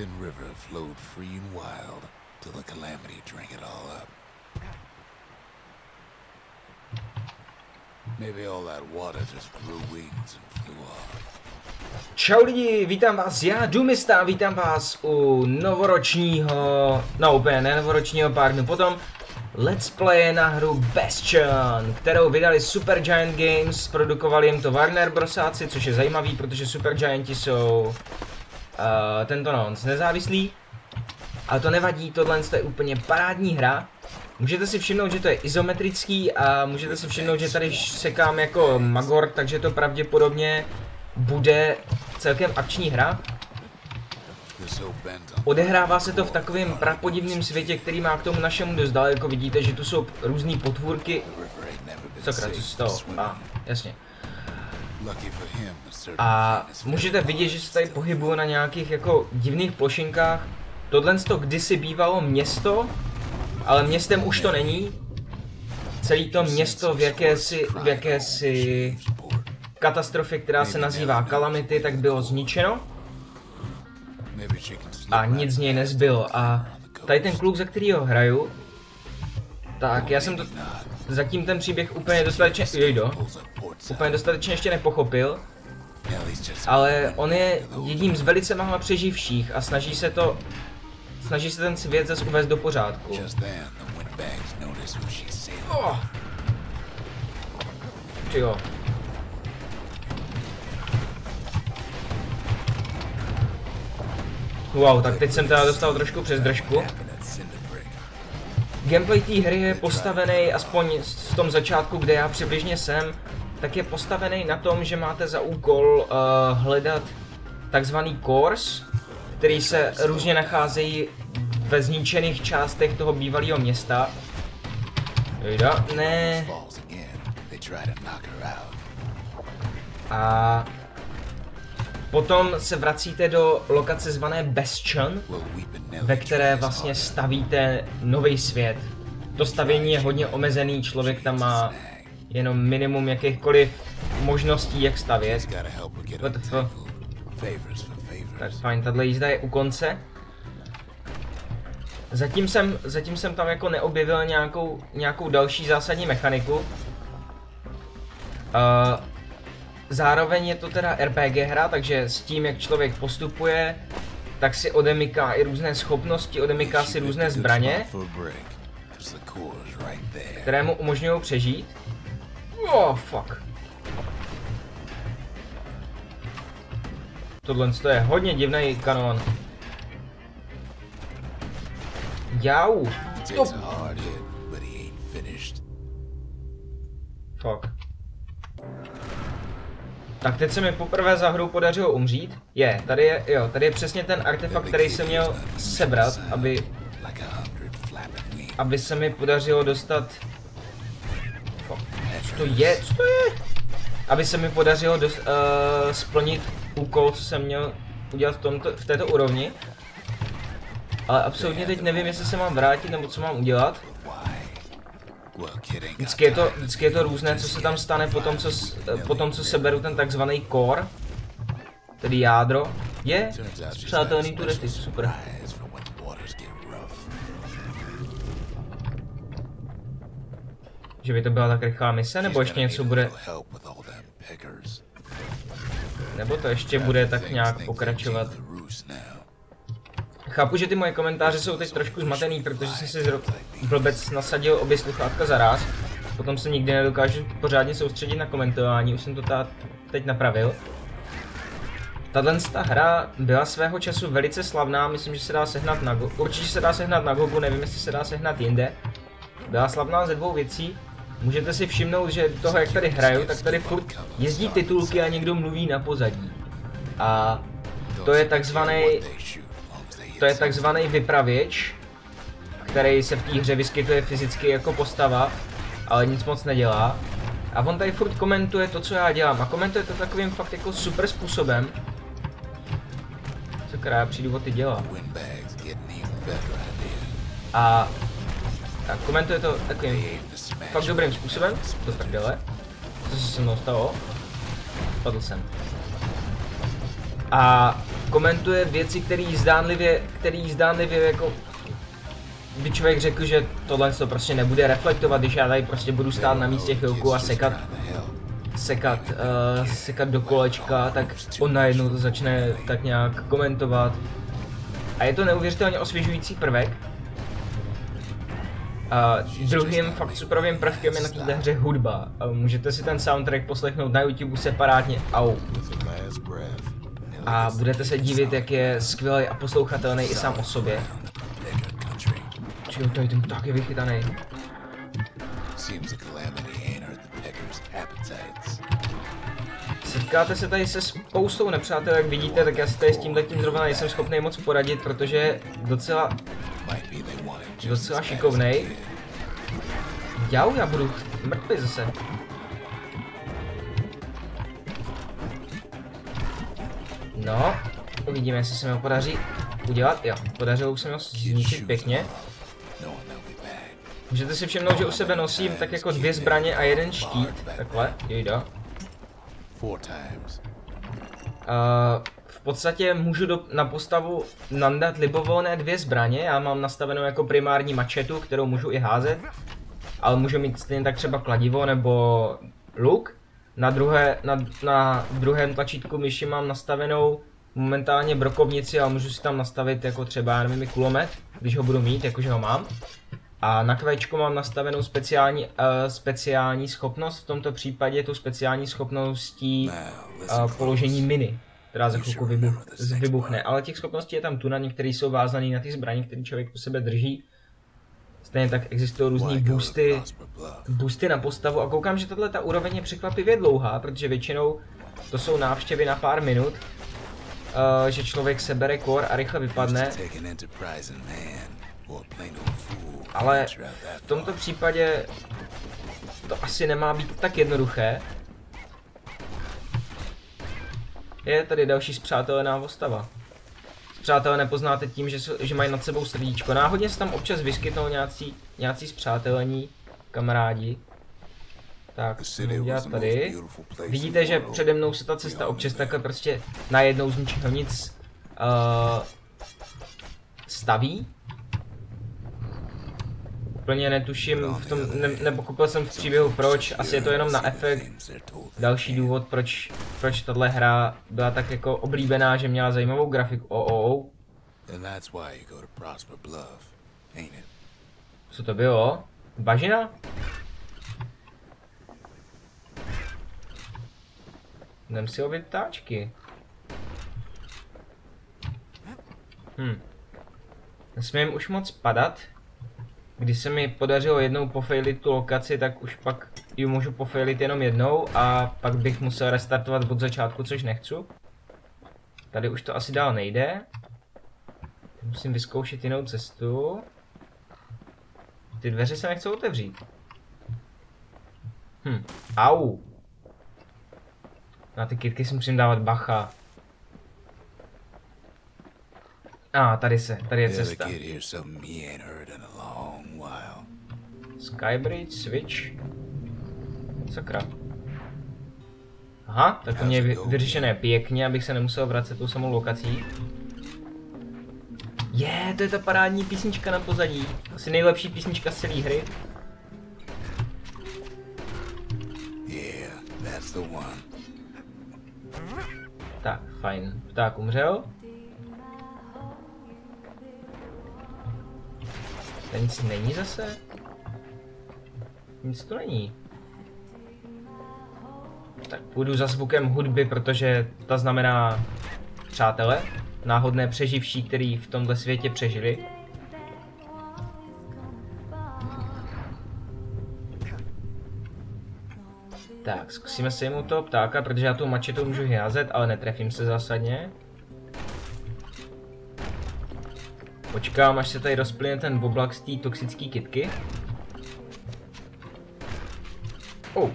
thin river flowed free and wild till the calamity drank it all up. Maybe all that water just grew wings and flew off. Čau lidi, vítám vás, já Dumista, vítám vás u novoročního, no úplně ne novoročního, pár dnů potom, Let's Play na hru Bastion, kterou vydali Super Giant Games, produkovali jim to Warner Brosáci, což je zajímavý, protože Super Gianti jsou uh, tento nonc nezávislí, ale to nevadí, tohle je úplně parádní hra, Můžete si všimnout, že to je izometrický a můžete si všimnout, že tady sekám jako Magor, takže to pravděpodobně bude celkem akční hra. Odehrává se to v takovém prapodivném světě, který má k tomu našemu dost daleko. Vidíte, že tu jsou různé potvůrky. Sakra, co stalo? swimming. A, jasně. A můžete vidět, že se tady pohybuje na nějakých jako divných plošinkách. Tohle to kdysi bývalo město, ale městem už to není. Celý to město v jakési, v jakési katastrofě, která se nazývá Calamity, tak bylo zničeno. A nic z něj nezbylo. A tady ten kluk, za kterýho hraju, tak já jsem to zatím ten příběh úplně dostatečně, side. úplně dostatečně ještě nepochopil, ale on je jedním z velice mála přeživších a snaží se to, snaží se ten svět zase uvést do pořádku. Oh. Jo. Wow, tak teď jsem teda dostal trošku přes držku. Gameplay té hry je postavený, aspoň v tom začátku, kde já přibližně jsem, tak je postavený na tom, že máte za úkol uh, hledat takzvaný cores, který se různě nacházejí ve zničených částech toho bývalého města. Jda, ne. Falls potom se vracíte do lokace zvané Bastion, ve které vlastně stavíte nový svět. To stavění je hodně omezený, člověk tam má jenom minimum jakýchkoliv možností, jak stavět. Tak fajn, tahle jízda je u konce. Zatím jsem, zatím jsem tam jako neobjevil nějakou, nějakou další zásadní mechaniku. Uh, zároveň je to teda RPG hra, takže s tím, jak člověk postupuje, tak si odemyká i různé schopnosti, odemyká si různé zbraně, které mu umožňují přežít. Oh, fuck. Tohle je hodně divný kanon. Jau. Finished. Fuck. Tak teď se mi poprvé za hru podařilo umřít. Je, tady je, jo, tady je přesně ten artefakt, který jsem měl sebrat, aby, aby se mi podařilo dostat... Co to je? Co to je? Aby se mi podařilo dos, uh, splnit úkol, co jsem měl udělat v, tomto, v této úrovni. Ale absolutně teď nevím, jestli se mám vrátit nebo co mám udělat. Vždycky je to, vždycky je to různé, co se tam stane po tom, co, po tom, co seberu ten takzvaný core, tedy jádro. Je přátelný turisty, super. Že by to byla tak rychlá mise, nebo ještě něco bude, nebo to ještě bude tak nějak pokračovat. Chápu, že ty moje komentáře jsou teď trošku zmatený, protože jsem si blbec nasadil obě sluchátka za ráz. Potom se nikdy nedokážu pořádně soustředit na komentování, už jsem to teď napravil. Tahle ta hra byla svého času velice slavná, myslím, že se dá sehnat na Go... Určitě se dá sehnat na Gogu, nevím, jestli se dá sehnat jinde. Byla slavná ze dvou věcí. Můžete si všimnout, že toho, jak tady hraju, tak tady furt jezdí titulky a někdo mluví na pozadí. A to je takzvaný to je takzvaný vypravěč, který se v té hře vyskytuje fyzicky jako postava, ale nic moc nedělá. A on tady furt komentuje to, co já dělám. A komentuje to takovým fakt jako super způsobem. Sakra, já přijdu o ty idea. A, a komentuje to takovým fakt dobrým způsobem. To prdele. Co se se mnou stalo? Padl jsem. A komentuje věci, které zdánlivě, který zdánlivě jako by člověk řekl, že tohle to prostě nebude reflektovat, když já tady prostě budu stát na místě chvilku a sekat, sekat, uh, sekat do kolečka, tak on najednou to začne tak nějak komentovat. A je to neuvěřitelně osvěžující prvek. A druhým fakt superovým prvkem je na této hře hudba. A můžete si ten soundtrack poslechnout na YouTube separátně, au. A budete se divit, jak je skvělý a poslouchatelný i sám o sobě. Čili tady ten pták je vychytaný. Setkáte se tady se spoustou nepřátel, jak vidíte, tak já si tady s tím letím zrovna nejsem schopný moc poradit, protože je docela, docela šikovnej. Jau, já budu mrtvý zase. No, uvidíme, jestli se mi ho podaří udělat. Jo, podařilo se mi ho zničit pěkně. Můžete si všimnout, že u sebe nosím tak jako dvě zbraně a jeden štít. Takhle, jejda. Uh, v podstatě můžu do, na postavu nandat libovolné dvě zbraně. Já mám nastavenou jako primární mačetu, kterou můžu i házet. Ale můžu mít stejně tak třeba kladivo nebo luk. Na, druhé, na, na druhém tlačítku myši mám nastavenou momentálně brokovnici, ale můžu si tam nastavit jako třeba, já nevím, kulomet, když ho budu mít, jakože ho mám. A na kvéčku mám nastavenou speciální, uh, speciální schopnost, v tomto případě tu speciální schopností uh, položení miny, která za chvilku vybuch, vybuchne. Ale těch schopností je tam tuna, některé jsou vázané na ty zbraně, které člověk u sebe drží. Stejně tak existují různé boosty, boosty na postavu. A koukám, že tahle ta úroveň je překvapivě dlouhá, protože většinou to jsou návštěvy na pár minut, uh, že člověk sebere kor a rychle vypadne, ale v tomto případě to asi nemá být tak jednoduché. Je tady další zpřátelená postava. Přátelé nepoznáte tím, že, že mají nad sebou srdíčko. Náhodně se tam občas vyskytnou nějací, nějací zpřátelení kamarádi. Tak, most tady. Vidíte, že přede mnou se ta cesta občas takhle prostě najednou z ničeho nic uh, staví. Úplně netuším, v tom, ne, nepochopil jsem v příběhu proč, asi je to jenom na efekt. Další důvod, proč, proč tahle hra byla tak jako oblíbená, že měla zajímavou grafiku. O, o, o. And that's why you go to Prosper Bluff, ain't it? Co to bylo? Bažina? Jdem si objít ptáčky. Hm. Nesmím už moc padat. Když se mi podařilo jednou pofailit tu lokaci, tak už pak ji můžu pofailit jenom jednou a pak bych musel restartovat od začátku, což nechci. Tady už to asi dál nejde. Musím vyzkoušet jinou cestu. Ty dveře se nechcou otevřít. Hm, au. Na ty kytky si musím dávat bacha. A, ah, tady se, tady je cesta. Skybridge, switch. Sakra. Aha, tak to mě je vy, vyřešené pěkně, abych se nemusel vracet tou samou lokací. Je, yeah, to je ta parádní písnička na pozadí. Asi nejlepší písnička z celé hry. Yeah, that's the one. Tak, fajn. Pták umřel. Tady nic není zase? Nic tu není. Tak půjdu za zvukem hudby, protože ta znamená přátelé, náhodné přeživší, který v tomhle světě přežili. Tak, zkusíme se jemu toho ptáka, protože já tu mačetou můžu házet, ale netrefím se zásadně. Počkám, až se tady rozplyne ten oblak z té toxické kitky. Oh.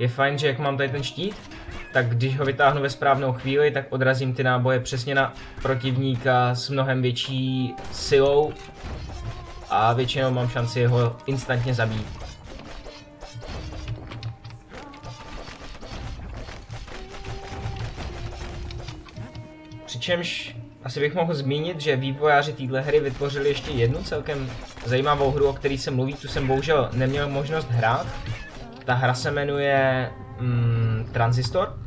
Je fajn, že jak mám tady ten štít, tak když ho vytáhnu ve správnou chvíli, tak odrazím ty náboje přesně na protivníka s mnohem větší silou a většinou mám šanci ho instantně zabít. Přičemž asi bych mohl zmínit, že vývojáři téhle hry vytvořili ještě jednu celkem zajímavou hru, o které se mluví, tu jsem bohužel neměl možnost hrát. Ta hra se jmenuje mm, Transistor.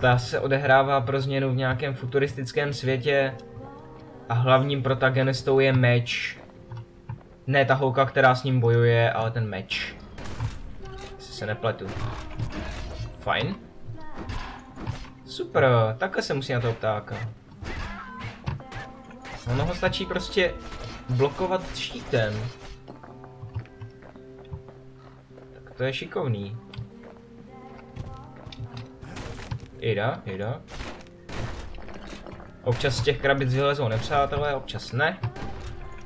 Ta se odehrává pro změnu v nějakém futuristickém světě a hlavním protagonistou je meč. Ne ta holka, která s ním bojuje, ale ten meč. Jestli se nepletu. Fajn. Super, takhle se musí na toho ptáka. Ono ho stačí prostě blokovat štítem. To je šikovný. Jda, jda. Občas z těch krabic vylezou nepřátelé, občas ne.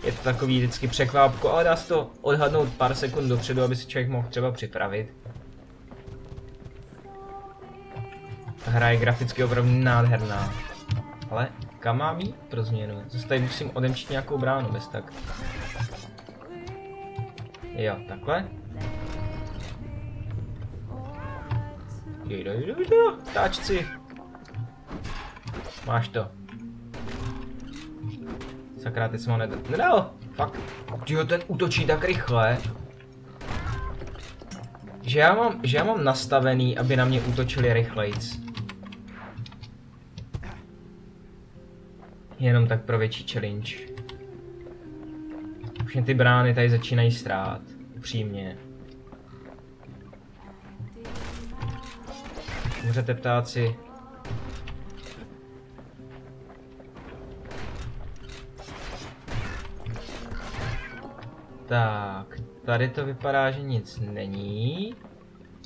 Je to takový vždycky překvápko, ale dá se to odhadnout pár sekund dopředu, aby si člověk mohl třeba připravit. Ta hra je graficky opravdu nádherná. Ale kam mám jít pro změnu? Zase tady musím odemčit nějakou bránu, bez tak. Jo, takhle. Jdo, jdo, jdo, táčci. Máš to. Sakra, teď jsem ho nedal. Nedal! Fakt. Tyjo, ten útočí tak rychle. Že já mám, že já mám nastavený, aby na mě útočili rychlejc. Jenom tak pro větší challenge. Už mě ty brány tady začínají strát. Upřímně. Můžete ptáci. Tak, tady to vypadá, že nic není.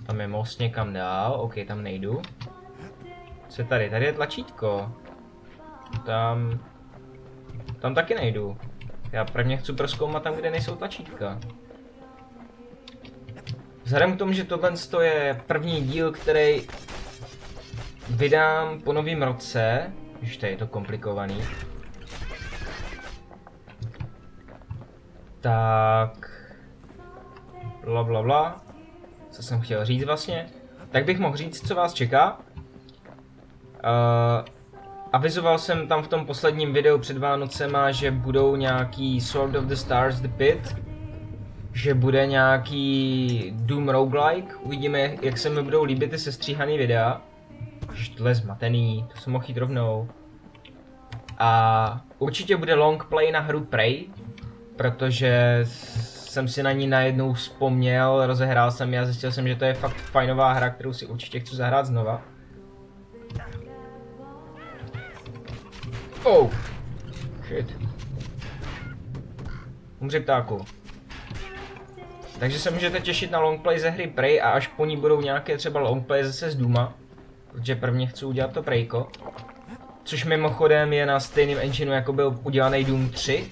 Tam je most někam dál, ok, tam nejdu. Co je tady? Tady je tlačítko. Tam... Tam taky nejdu. Já prvně chci proskoumat tam, kde nejsou tlačítka. Vzhledem k tomu, že tohle je první díl, který vydám po novém roce, ještě je to komplikovaný, tak bla bla bla, co jsem chtěl říct vlastně, tak bych mohl říct, co vás čeká. Uh, avizoval jsem tam v tom posledním videu před Vánocema, že budou nějaký Sword of the Stars The Pit, že bude nějaký Doom roguelike, uvidíme jak se mi budou líbit ty sestříhaný videa. Je zmatený, to jsem mohl jít rovnou. A určitě bude long play na hru Prey, protože jsem si na ní najednou vzpomněl, rozehrál jsem ji a zjistil jsem, že to je fakt fajnová hra, kterou si určitě chci zahrát znova. Oh! Shit. Umři ptáku. Takže se můžete těšit na longplay ze hry Prey a až po ní budou nějaké třeba longplay zase z Duma. Protože prvně chci udělat to Preyko. Což mimochodem je na stejném engineu jako byl udělaný Doom 3.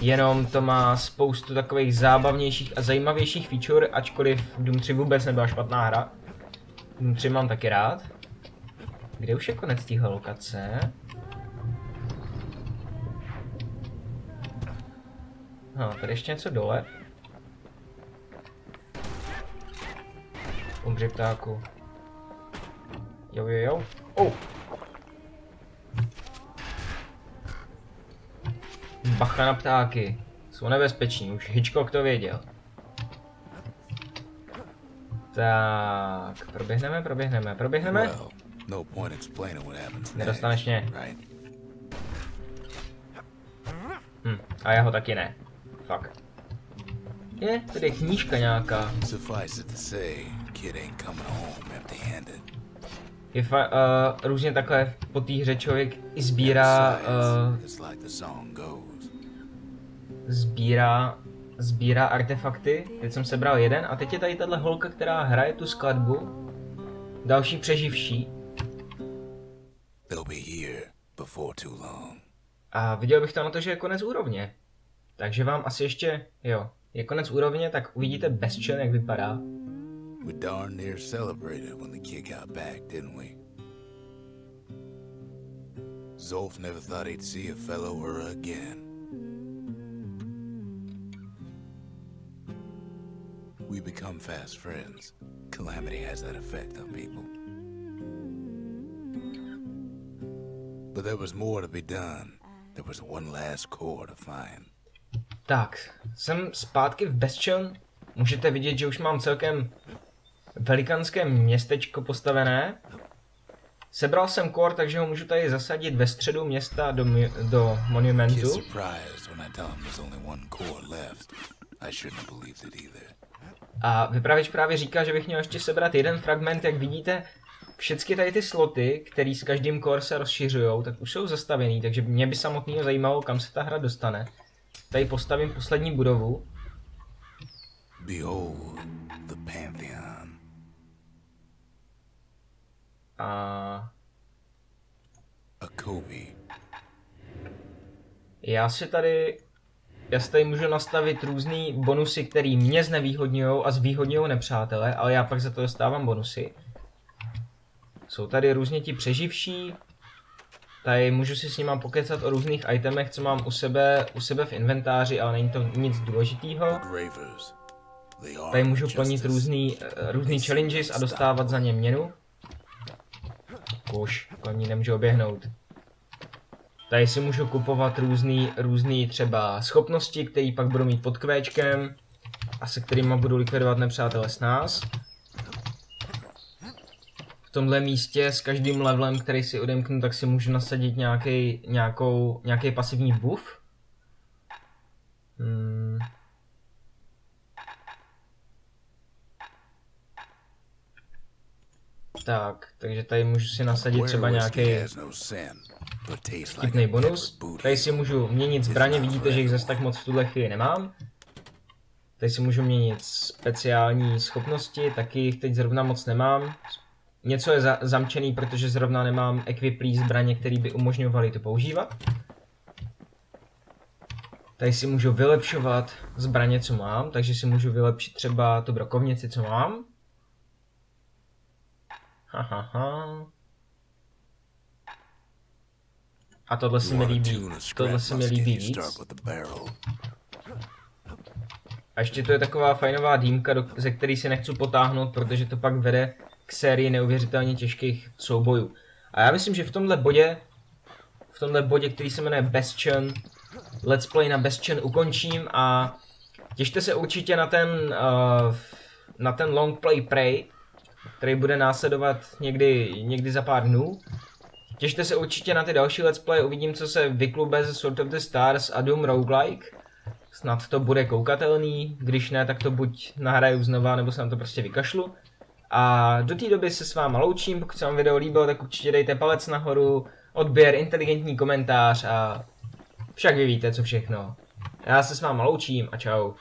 Jenom to má spoustu takových zábavnějších a zajímavějších feature, ačkoliv Doom 3 vůbec nebyla špatná hra. Doom 3 mám taky rád. Kde už je konec téhle lokace? No, tady ještě něco dole. Umři ptáku. Jo, jo, jo. Oh. Bacha na ptáky. Jsou nebezpeční, už Hitchcock to věděl. Tak, proběhneme, proběhneme, proběhneme. no Nedostaneš mě. Hm, a já ho taky ne. Fuck. Je, tady je knížka nějaká. Suffice it to say, kid ain't coming home empty-handed. Je fa- uh, různě takhle po té hře člověk i sbírá, uh, sbírá, sbírá artefakty. Teď jsem sebral jeden a teď je tady tahle holka, která hraje tu skladbu. Další přeživší. They'll be here before too long. A viděl bych to na to, že je konec úrovně. Takže vám asi ještě, jo, je konec úrovně, tak uvidíte Bastion, jak vypadá. We darn near celebrated when the kid got back, didn't we? Zolf never thought he'd see a fellow her again. We become fast friends. Calamity has that effect on people. But there was more to be done. There was one last core to find. Tak, jsem zpátky v Bastion. Můžete vidět, že už mám celkem velikánské městečko postavené. Sebral jsem kor, takže ho můžu tady zasadit ve středu města do, do monumentu. A vypravěč právě říká, že bych měl ještě sebrat jeden fragment, jak vidíte, všechny tady ty sloty, které s každým core se rozšiřují, tak už jsou zastavený, takže mě by samotného zajímalo, kam se ta hra dostane. Tady postavím poslední budovu. Behold, the A A Kobe. já si tady, já si tady můžu nastavit různé bonusy, které mě znevýhodňují a zvýhodňují nepřátele, ale já pak za to dostávám bonusy. Jsou tady různě ti přeživší, tady můžu si s nima pokecat o různých itemech, co mám u sebe, u sebe v inventáři, ale není to nic důležitého. Tady můžu plnit různý, různý challenges a dostávat za ně měnu. Už, koní nemůžu oběhnout. Tady si můžu kupovat různý, různý třeba schopnosti, které pak budu mít pod kvéčkem a se kterými budu likvidovat nepřátele s nás. V tomhle místě s každým levelem, který si odemknu, tak si můžu nasadit nějaký, nějakou, nějaký pasivní buff. Hmm. Tak, takže tady můžu si nasadit třeba nějaký no vtipný bonus. Tady si můžu měnit zbraně, vidíte, že jich zase tak moc v tuhle chvíli nemám. Tady si můžu měnit speciální schopnosti, taky jich teď zrovna moc nemám. Něco je za- zamčený, protože zrovna nemám equiplý zbraně, které by umožňovaly to používat. Tady si můžu vylepšovat zbraně, co mám, takže si můžu vylepšit třeba tu brokovnici, co mám. Hahaha. A tohle se mi líbí. Tohle se mi líbí víc. A ještě to je taková fajnová dýmka, do, ze který si nechci potáhnout, protože to pak vede k sérii neuvěřitelně těžkých soubojů. A já myslím, že v tomhle bodě, v tomhle bodě, který se jmenuje Bastion, Let's Play na Bastion ukončím a těšte se určitě na ten, uh, na ten Long Play Prey, který bude následovat někdy, někdy za pár dnů. Těšte se určitě na ty další Let's Play, uvidím, co se vyklube ze Sword of the Stars a Doom Roguelike. Snad to bude koukatelný, když ne, tak to buď nahraju znova, nebo se nám to prostě vykašlu. A do té doby se s váma loučím, pokud se vám video líbilo, tak určitě dejte palec nahoru, odběr, inteligentní komentář a však vy víte co všechno. Já se s váma loučím a čau.